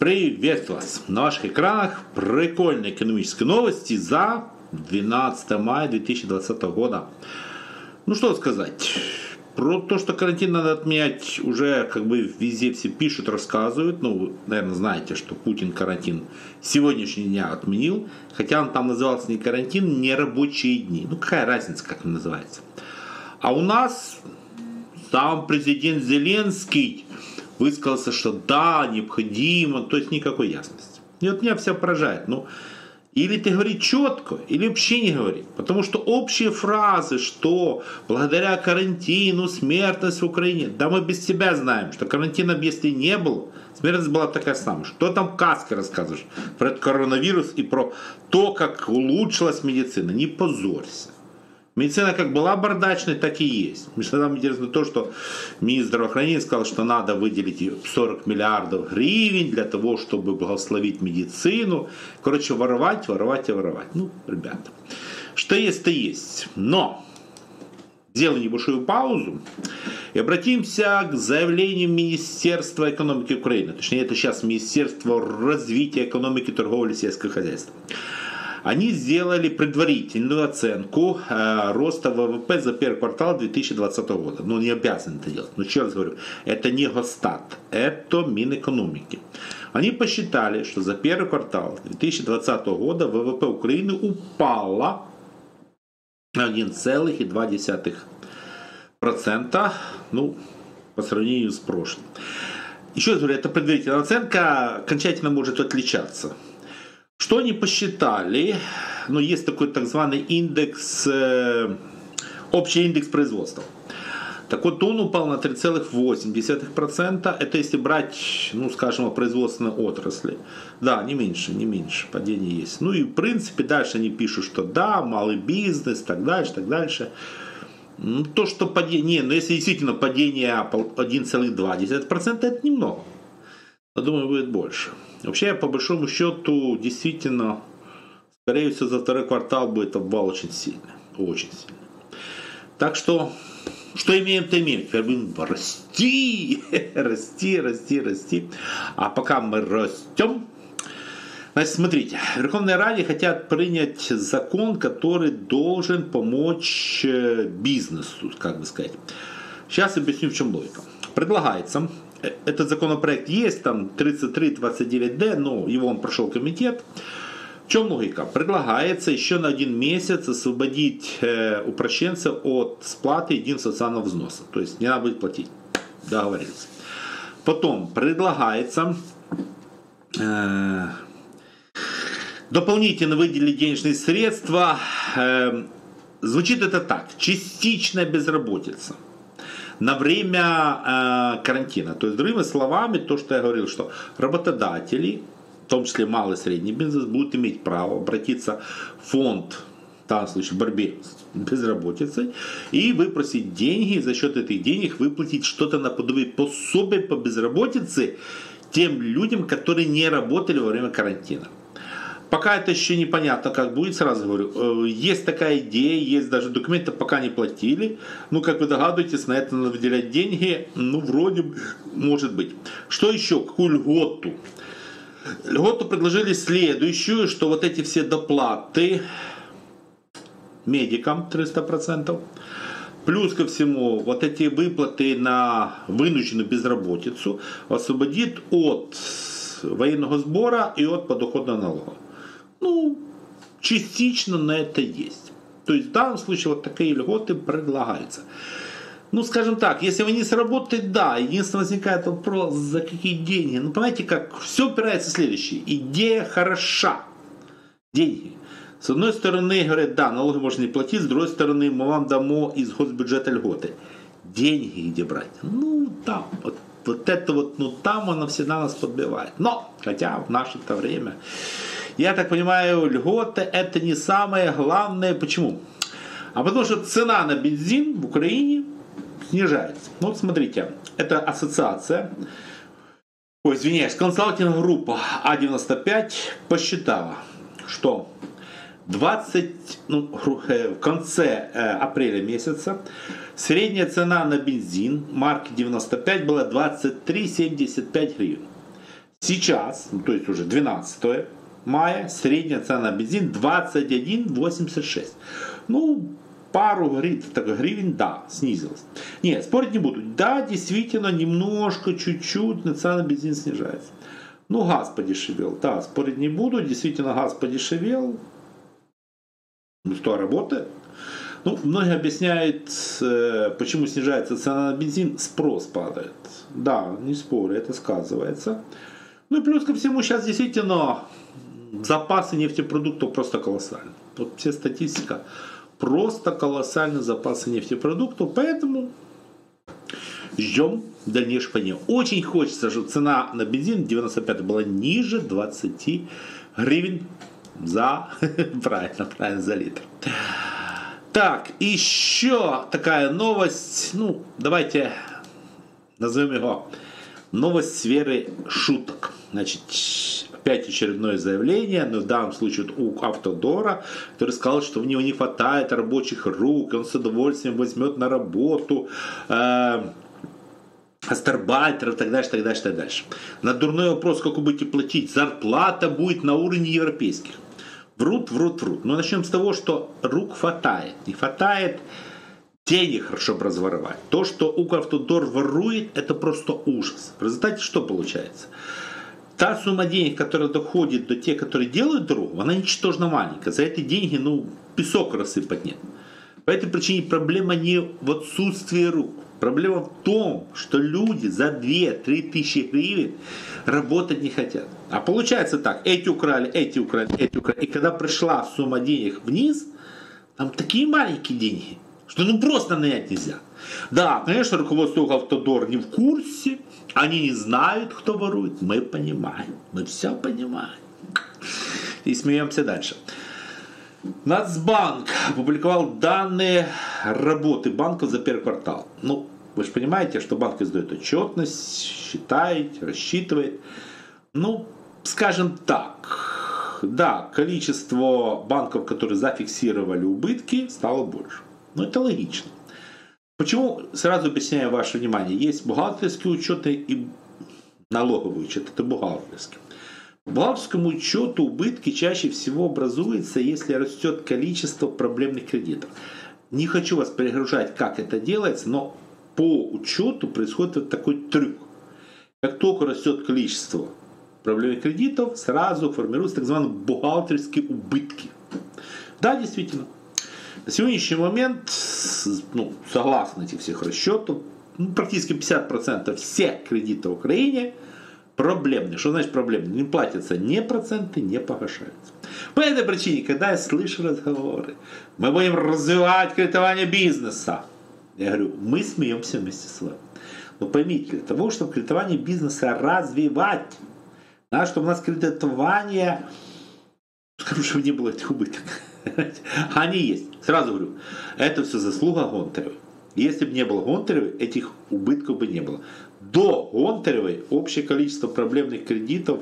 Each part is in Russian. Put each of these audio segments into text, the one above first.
Приветствую вас! На ваших экранах прикольные экономические новости за 12 мая 2020 года. Ну что сказать, про то, что карантин надо отменять, уже как бы везде все пишут, рассказывают. Ну, вы, наверное, знаете, что Путин карантин сегодняшний дня отменил. Хотя он там назывался не карантин, не рабочие дни. Ну, какая разница, как он называется. А у нас сам президент Зеленский высказался, что да, необходимо, то есть никакой ясности. И вот меня все поражает. Ну, или ты говоришь четко, или вообще не говори. Потому что общие фразы, что благодаря карантину смертность в Украине, да мы без тебя знаем, что карантина если не было, смертность была такая самая. Что там каски рассказываешь про этот коронавирус и про то, как улучшилась медицина. Не позорься. Медицина как была бардачной, так и есть. Всегда интересно то, что министр здравоохранения сказал, что надо выделить 40 миллиардов гривен для того, чтобы благословить медицину. Короче, воровать, воровать и воровать. Ну, ребята, что есть, то есть. Но сделаем небольшую паузу и обратимся к заявлению Министерства экономики Украины. Точнее, это сейчас Министерство развития экономики, торговли и сельского хозяйства они сделали предварительную оценку э, роста ВВП за первый квартал 2020 года. Ну, не обязаны это делать. Но еще раз говорю, это не Госстат, это Минэкономики. Они посчитали, что за первый квартал 2020 года ВВП Украины упало на 1,2%, ну, по сравнению с прошлым. Еще раз говорю, это предварительная оценка, окончательно может отличаться. Что они посчитали? Ну, есть такой так званый индекс, э, общий индекс производства. Так вот, он упал на 3,8%. Это если брать, ну, скажем, производственные отрасли. Да, не меньше, не меньше, падение есть. Ну и, в принципе, дальше они пишут, что да, малый бизнес, так дальше, так дальше. Ну, то, что падение, не, ну если действительно падение 1,2%, это немного. Я думаю, будет больше. Вообще, по большому счету, действительно, скорее всего, за второй квартал будет обвал очень сильный. Очень сильный. Так что, что имеем, то имеем. Теперь будем расти, расти, расти, расти. А пока мы растем, Значит, смотрите, Верховной Раде хотят принять закон, который должен помочь э, бизнесу, как бы сказать. Сейчас объясню, в чем логика. Предлагается этот законопроект есть, там 33-29D, но его он прошел комитет. В чем логика? Предлагается еще на один месяц освободить э, упрощенцев от сплаты единого социального взноса. То есть не надо будет платить. Договорились. Потом предлагается э, дополнительно выделить денежные средства. Э, звучит это так. Частичная безработица на время э, карантина. То есть, другими словами, то, что я говорил, что работодатели, в том числе малый и средний бизнес, будут иметь право обратиться в фонд в данном случае борьбе с безработицей и выпросить деньги, и за счет этих денег выплатить что-то наподобие пособия по безработице тем людям, которые не работали во время карантина. Пока это еще непонятно, как будет, сразу говорю. Э, есть такая идея, есть даже документы, пока не платили. Ну, как вы догадываетесь, на это надо выделять деньги. Ну, вроде может быть. Что еще? Какую льготу? Льготу предложили следующую, что вот эти все доплаты медикам 300%, плюс ко всему вот эти выплаты на вынужденную безработицу освободит от военного сбора и от подоходного налога. Ну, частично на это есть. То есть в данном случае вот такие льготы предлагаются. Ну, скажем так, если вы не сработаете, да, единственное возникает вопрос, за какие деньги. Ну, понимаете, как все упирается в следующее. Идея хороша. Деньги. С одной стороны, говорят, да, налоги можно не платить, с другой стороны, мы вам дамо из госбюджета льготы. Деньги где брать? Ну, там, вот, вот это вот, ну, там оно всегда нас подбивает. Но, хотя в наше-то время я так понимаю, льготы это не самое главное. Почему? А потому что цена на бензин в Украине снижается. Ну, вот смотрите, это ассоциация, ой, извиняюсь, консалтинг группа А95 посчитала, что 20, ну, в конце э, апреля месяца средняя цена на бензин марки 95 была 23,75 гривен. Сейчас, ну, то есть уже 12 мая, средняя цена на бензин 21,86. Ну, пару гривен, так, гривен, да, снизилась. Нет, спорить не буду. Да, действительно, немножко, чуть-чуть цена на бензин снижается. Ну, газ подешевел. Да, спорить не буду. Действительно, газ подешевел. Ну, что, работает? Ну, многие объясняют, э, почему снижается цена на бензин, спрос падает. Да, не спорю, это сказывается. Ну и плюс ко всему сейчас действительно запасы нефтепродуктов просто колоссальны. Вот все статистика, просто колоссальные запасы нефтепродуктов, поэтому ждем дальнейшего падения. Очень хочется, чтобы цена на бензин 95 была ниже 20 гривен за, правильно, правильно, за литр. Так, еще такая новость, ну, давайте назовем его новость сферы шуток. Значит, опять очередное заявление, но в данном случае у Автодора, который сказал, что в него не хватает рабочих рук, он с удовольствием возьмет на работу э, астарбайтеров, так дальше, так дальше, так дальше. На дурной вопрос, вы будете платить, зарплата будет на уровне европейских. Врут, врут, врут. Но начнем с того, что рук хватает. Не хватает денег хорошо разворовать. То, что Укравтодор ворует, это просто ужас. В результате что получается? Та сумма денег, которая доходит до тех, которые делают дорогу, она ничтожно маленькая. За эти деньги, ну, песок рассыпать нет. По этой причине проблема не в отсутствии рук. Проблема в том, что люди за 2-3 тысячи гривен работать не хотят. А получается так, эти украли, эти украли, эти украли. И когда пришла сумма денег вниз, там такие маленькие деньги, что ну просто нанять нельзя. Да, конечно, руководство Автодор не в курсе, они не знают, кто ворует. Мы понимаем, мы все понимаем. И смеемся дальше. Нацбанк опубликовал данные работы банков за первый квартал. Ну, вы же понимаете, что банк издает отчетность, считает, рассчитывает. Ну, скажем так, да, количество банков, которые зафиксировали убытки, стало больше. Но это логично. Почему, сразу объясняю ваше внимание, есть бухгалтерские учеты и налоговый учет, это бухгалтерский. По бухгалтерскому учету убытки чаще всего образуются, если растет количество проблемных кредитов. Не хочу вас перегружать, как это делается, но по учету происходит вот такой трюк. Как только растет количество проблемных кредитов, сразу формируются так называемые бухгалтерские убытки. Да, действительно. На сегодняшний момент, ну, согласно этих всех расчетов, ну, практически 50% всех кредитов в Украине проблемные. Что значит проблемные? Не платятся ни проценты, не погашаются. По этой причине, когда я слышу разговоры, мы будем развивать кредитование бизнеса, я говорю, мы смеемся вместе с вами. Но поймите, для того, чтобы кредитование бизнеса развивать, надо, чтобы у нас кредитование, чтобы не было этих убытков. Они есть. Сразу говорю, это все заслуга Гонтаревой. Если бы не было Гонтаревой, этих убытков бы не было. До Гонтаревой общее количество проблемных кредитов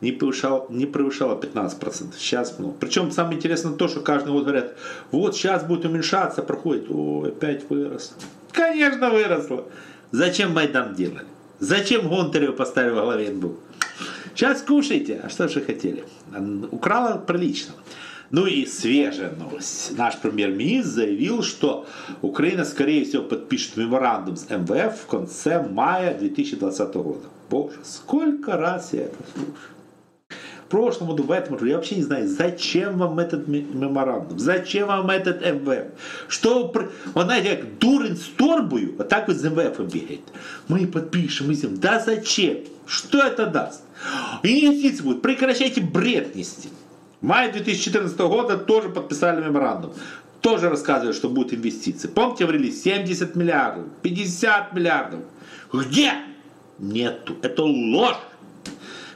не превышало, не превышало 15%. Сейчас много. Причем самое интересное то, что каждый год говорят, вот сейчас будет уменьшаться, проходит, о, опять выросло. Конечно, выросло. Зачем Майдан делали? Зачем Гонтарева поставили во главе НБУ? Сейчас кушайте, а что же хотели? Украла прилично. Ну и свежая новость. Наш премьер-министр заявил, что Украина, скорее всего, подпишет меморандум с МВФ в конце мая 2020 года. Боже, сколько раз я это слушаю. В прошлом году, в этом году, я вообще не знаю, зачем вам этот меморандум, зачем вам этот МВФ. Что, вы знаете, как дурень с торбою, а так вот с МВФ бегает. Мы подпишем, мы сделаем. Да зачем? Что это даст? Инвестиции будут, прекращайте бред нести. В мае 2014 года тоже подписали меморандум. Тоже рассказывали, что будут инвестиции. Помните, говорили 70 миллиардов, 50 миллиардов. Где? Нету. Это ложь.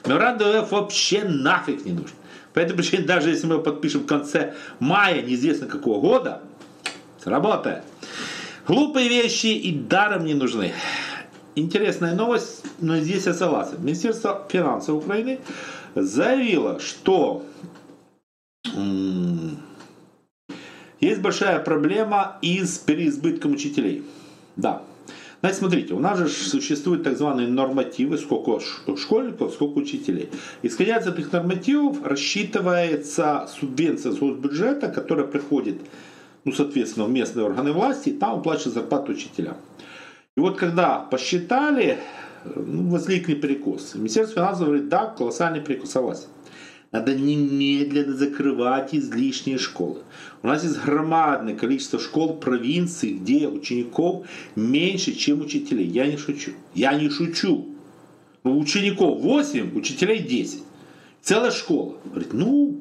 Меморандум вообще нафиг не нужен. По этой причине, даже если мы его подпишем в конце мая, неизвестно какого года, сработает. Глупые вещи и даром не нужны. Интересная новость, но здесь я согласен. Министерство финансов Украины заявило, что есть большая проблема и с переизбытком учителей. Да. Значит, смотрите, у нас же существуют так званые нормативы, сколько школьников, сколько учителей. Исходя из этих нормативов, рассчитывается субвенция с госбюджета, которая приходит, ну, соответственно, в местные органы власти, и там уплачивают зарплату учителям. И вот когда посчитали, ну, возникли перекос. Министерство финансов говорит, да, колоссальный перекос, согласен. Надо немедленно закрывать излишние школы. У нас есть громадное количество школ провинции, где учеников меньше, чем учителей. Я не шучу. Я не шучу. У учеников 8, учителей 10. Целая школа. Говорит, ну,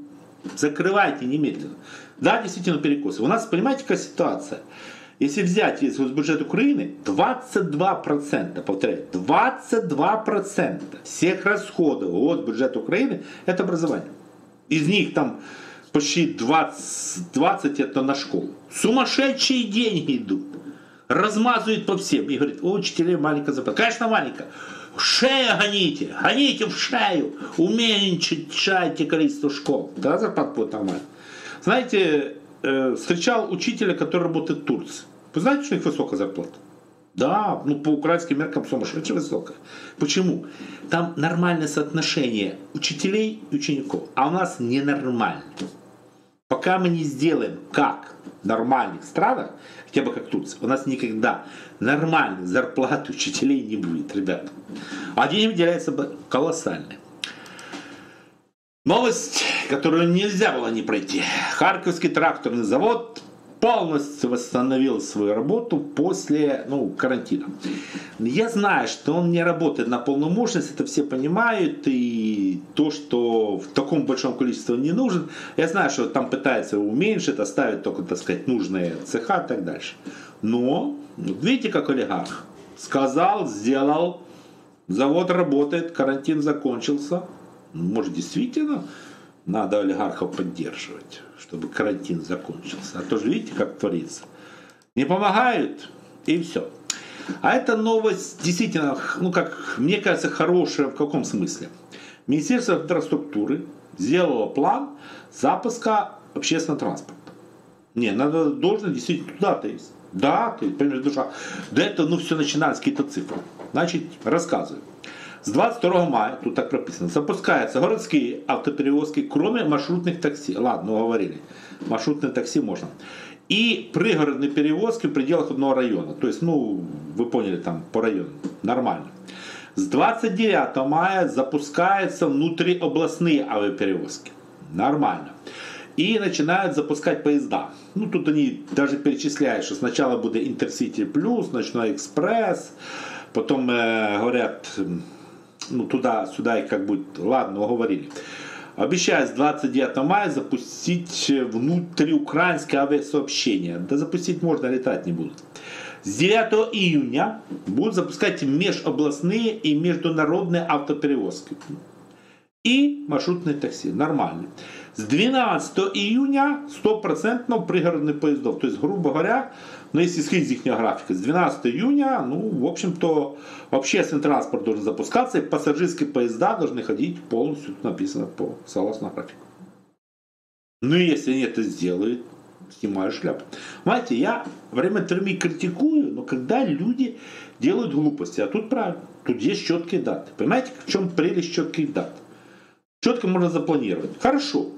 закрывайте немедленно. Да, действительно перекосы. У нас, понимаете, какая ситуация? Если взять весь бюджет Украины, 22%, повторяю, 22% всех расходов от бюджета Украины это образование. Из них там почти 20, 20 это на школу. Сумасшедшие деньги идут. Размазывают по всем. И говорит, у учителей маленькая зарплата. Конечно, маленькая. В шею гоните, гоните в шею, уменьшайте количество школ. Да, зарплата будет нормально. Знаете, э, встречал учителя, который работает в Турции. Вы знаете, что у них высокая зарплата? Да, ну по украинским меркам сумасшедшая высокая. Почему? Там нормальное соотношение учителей и учеников, а у нас ненормально. Пока мы не сделаем как в нормальных странах, хотя бы как Турция, у нас никогда нормальной зарплаты учителей не будет, ребята. А деньги выделяются колоссальные. Новость, которую нельзя было не пройти. Харьковский тракторный завод полностью восстановил свою работу после ну, карантина. Я знаю, что он не работает на полную мощность, это все понимают, и то, что в таком большом количестве не нужен, я знаю, что там пытаются уменьшить, оставить только, так сказать, нужные цеха и так дальше. Но, видите, как олигарх сказал, сделал, завод работает, карантин закончился, может действительно надо олигархов поддерживать, чтобы карантин закончился. А то же видите, как творится. Не помогают, и все. А эта новость действительно, ну как мне кажется, хорошая в каком смысле? Министерство инфраструктуры сделало план запуска общественного транспорта. Не, надо должно действительно туда-то есть. Да, ты понимаешь, душа. До этого, ну, все начинается какие-то цифры. Значит, рассказываю. С 22 мая, тут так прописано, запускаются городские автоперевозки, кроме маршрутных такси. Ладно, говорили, маршрутные такси можно. И пригородные перевозки в пределах одного района. То есть, ну, вы поняли, там по району. Нормально. С 29 мая запускаются внутриобластные авиаперевозки. Нормально. И начинают запускать поезда. Ну, тут они даже перечисляют, что сначала будет Интерсити Плюс, Ночной Экспресс, потом э, говорят ну, туда-сюда и как будет, ладно, уговорили. Обещаю с 29 мая запустить внутриукраинское авиасообщение. Да запустить можно, летать не будут. С 9 июня будут запускать межобластные и международные автоперевозки. И маршрутные такси. Нормально. С 12 июня 100% пригородных поездов. То есть, грубо говоря, но если исходить из их графика, с 12 июня, ну, в общем-то, общественный транспорт должен запускаться, и пассажирские поезда должны ходить полностью, написано, по согласно графику. Ну, если они это сделают, снимаю шляпу. Знаете, я время времени критикую, но когда люди делают глупости, а тут правильно, тут есть четкие даты. Понимаете, в чем прелесть четких дат? Четко можно запланировать. Хорошо,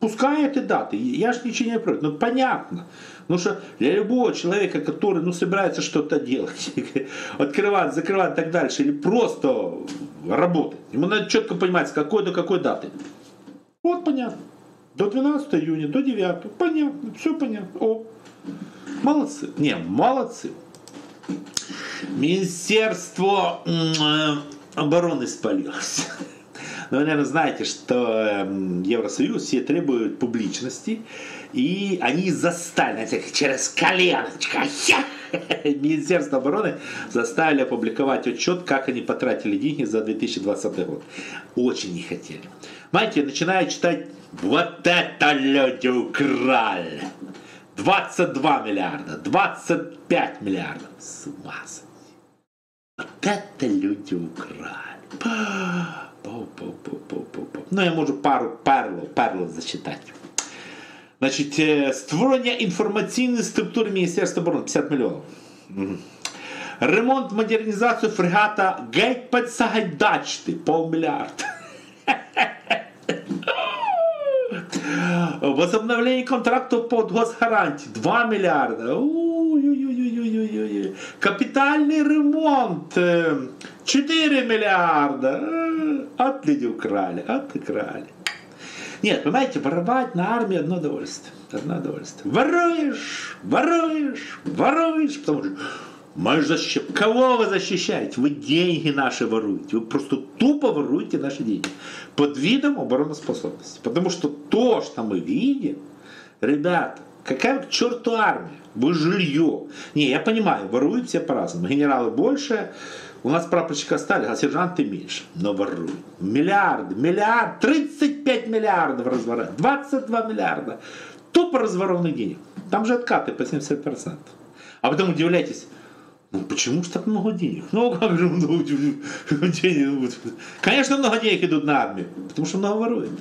Пускай эти даты, я же ничего не против, ну понятно. Потому что для любого человека, который ну, собирается что-то делать, открывать, закрывать и так дальше, или просто работать, ему надо четко понимать, с какой до какой даты. Вот понятно. До 12 июня, до 9. Понятно, все понятно. О, молодцы. Не, молодцы. Министерство э, обороны спалилось. Но вы, наверное, знаете, что эм, Евросоюз все требуют публичности, и они заставили, через коленочко, Министерство обороны заставили опубликовать отчет, как они потратили деньги за 2020 год. Очень не хотели. Знаете, начинаю читать, вот это люди украли. 22 миллиарда, 25 миллиардов. С ума сойти. Вот это люди украли. Ну, я можу пару перлов, перлов зачитати. Значить, створення інформаційної структури Міністерства оборони 50 мільйонів. Ремонт, модернизацию фрегата геть под Сагайдачты, полмиллиарда. Возобновление контрактов под госгарантии 2 миллиарда. Ой-ой-ой-ой-ой-ой. Капитальный ремонт 4 миллиарда. От люди украли, от украли. Нет, понимаете, воровать на армии одно удовольствие. Одно удовольствие. Воруешь, воруешь, воруешь, потому что мы защищ... Кого вы защищаете? Вы деньги наши воруете. Вы просто тупо воруете наши деньги. Под видом обороноспособности. Потому что то, что мы видим, ребята, какая к черту армия? Вы жилье. Не, я понимаю, воруют все по-разному. Генералы больше, у нас прапорщика стали, а сержанты меньше. Но воруют. Миллиарды, миллиард, 35 миллиардов разворот, 22 миллиарда. Тупо разворованных денег. Там же откаты по 70%. А потом удивляйтесь, ну почему же так много денег? Ну как же много денег? Конечно, много денег идут на армию, потому что много воруют.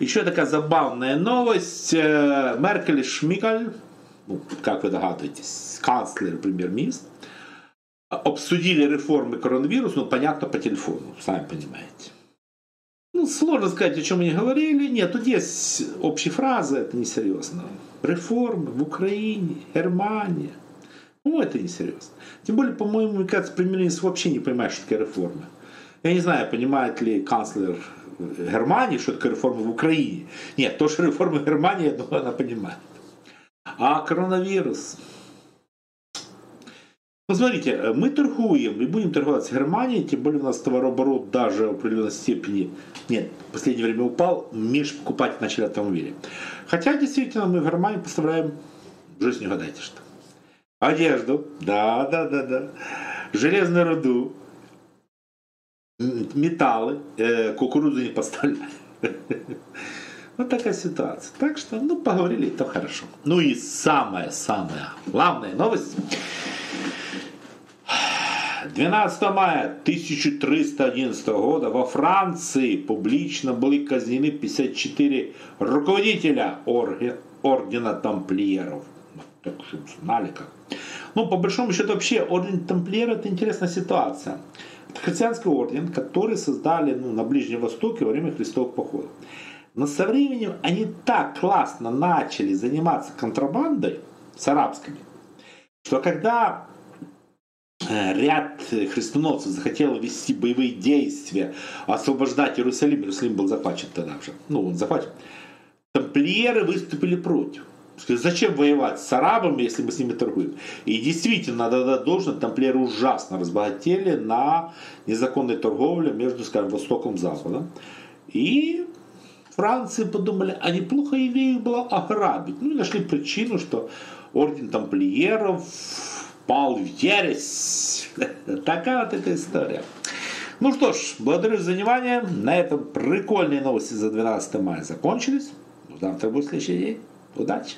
Еще такая забавная новость. Э, Меркель Шмигаль, ну, как вы догадываетесь, канцлер, премьер-министр, обсудили реформы коронавируса, ну, понятно, по телефону, сами понимаете. Ну, сложно сказать, о чем они говорили. Нет, тут есть общие фразы, это несерьезно. Реформы в Украине, Германия – ну, это несерьезно. Тем более, по-моему, мне кажется, премьер-министр вообще не понимает, что такое реформы. Я не знаю, понимает ли канцлер Германии, что такое реформа в Украине. Нет, то, что реформа в Германии, я думаю, она понимает. А коронавирус. Посмотрите, мы торгуем и будем торговать с Германией, тем более у нас товарооборот даже в определенной степени, нет, в последнее время упал, меньше покупать начали автомобили. Хотя действительно мы в Германии поставляем, жизнь не угадайте что. Одежду. Да, да, да, да. Железную руду. Металлы. Э, кукурузу не поставляют. Вот такая ситуация. Так что, ну, поговорили, то хорошо. Ну и самая-самая главная новость. 12 мая 1311 года во Франции публично были казнены 54 руководителя ордена тамплиеров так чтобы знали как. Ну, по большому счету, вообще, орден Тамплиер это интересная ситуация. Это христианский орден, который создали ну, на Ближнем Востоке во время крестовых походов. Но со временем они так классно начали заниматься контрабандой с арабскими, что когда ряд христоносцев захотел вести боевые действия, освобождать Иерусалим, Иерусалим был захвачен тогда уже, ну он захвачен, тамплиеры выступили против. Зачем воевать с арабами, если мы с ними торгуем? И действительно, надо дать должное, тамплиеры ужасно разбогатели на незаконной торговле между, скажем, Востоком и Западом. И Франции подумали, а неплохо евреев было ограбить. Ну и нашли причину, что орден тамплиеров пал в ересь. Такая вот эта история. Ну что ж, благодарю за внимание. На этом прикольные новости за 12 мая закончились. Завтра будет следующий день. Удачи!